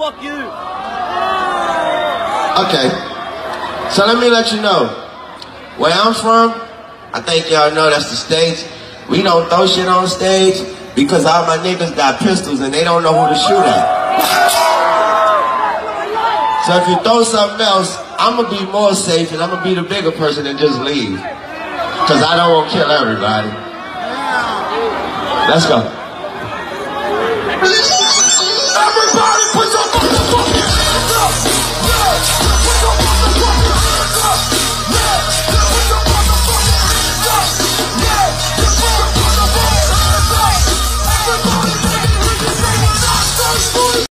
fuck you. Okay. So let me let you know. Where I'm from, I think y'all know that's the stage. We don't throw shit on stage because all my niggas got pistols and they don't know who to shoot at. So if you throw something else, I'm gonna be more safe and I'm gonna be the bigger person and just leave. Cause I don't want to kill everybody. Let's go.